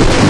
you.